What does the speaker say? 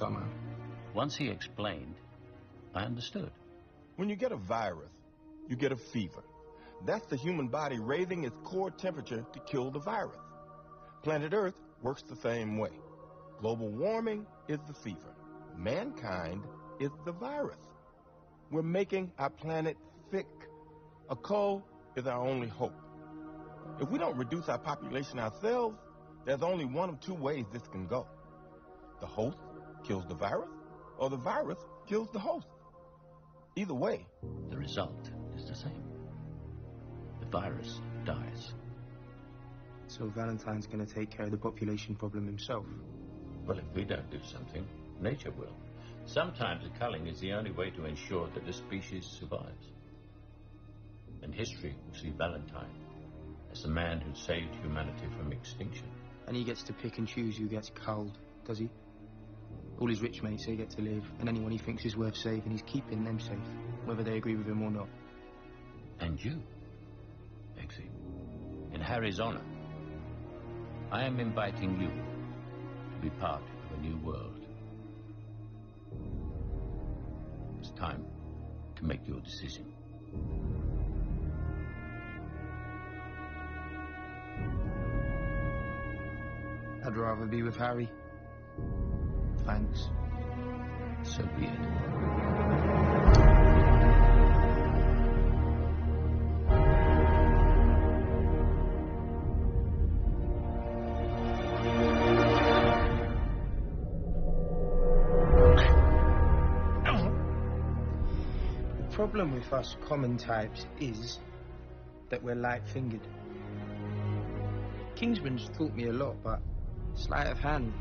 somehow. Once he explained, I understood. When you get a virus, you get a fever. That's the human body raising its core temperature to kill the virus. Planet Earth works the same way. Global warming is the fever. Mankind is the virus. We're making our planet sick. A cold is our only hope. If we don't reduce our population ourselves, there's only one of two ways this can go. The host kills the virus, or the virus kills the host. Either way, the result is the same. The virus dies. So Valentine's gonna take care of the population problem himself? Well, if we don't do something, nature will. Sometimes a culling is the only way to ensure that the species survives. And history will see Valentine as the man who saved humanity from extinction. And he gets to pick and choose who gets culled, does he? All his rich mates, they get to live, and anyone he thinks is worth saving, he's keeping them safe, whether they agree with him or not. And you, Eggsy, in Harry's honor, I am inviting you to be part of a new world. It's time to make your decision. I'd rather be with Harry. So be it. The problem with us common types is that we're light-fingered. Kingsman's taught me a lot, but sleight of hand